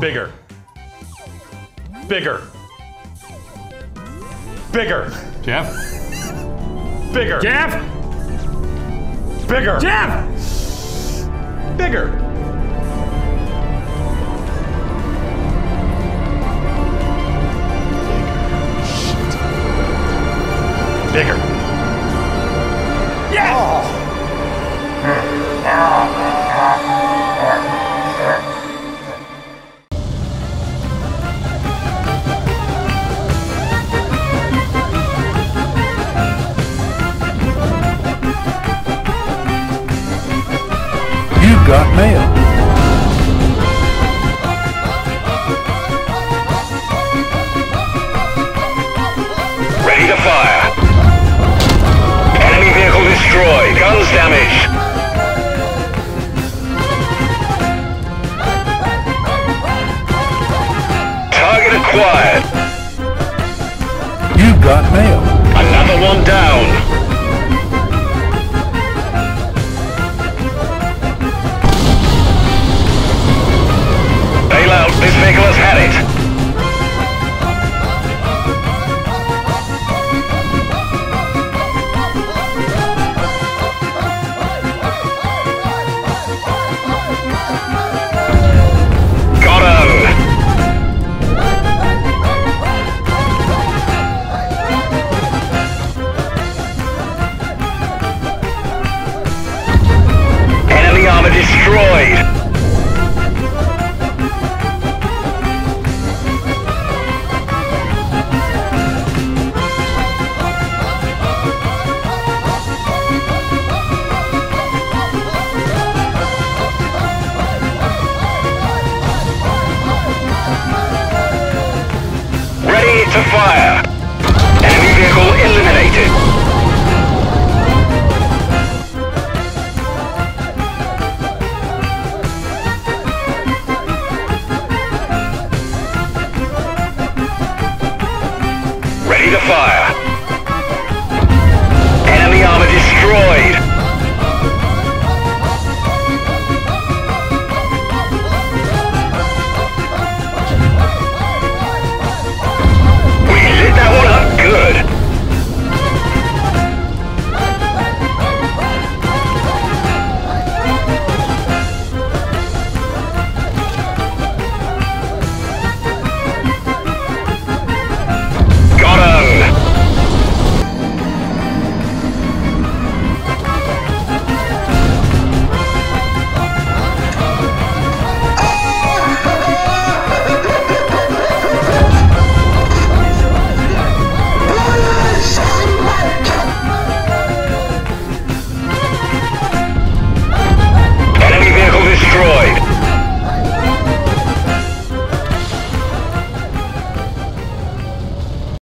Bigger. Bigger. Bigger. Jeff? Bigger. Jeff? Bigger. Jeff! Bigger. Got mail. Ready to fire. Enemy vehicle destroyed. Guns damaged. Target acquired. You've got mail. Another one down. Destroyed. Ready to fire. Enemy vehicle eliminated. to fire.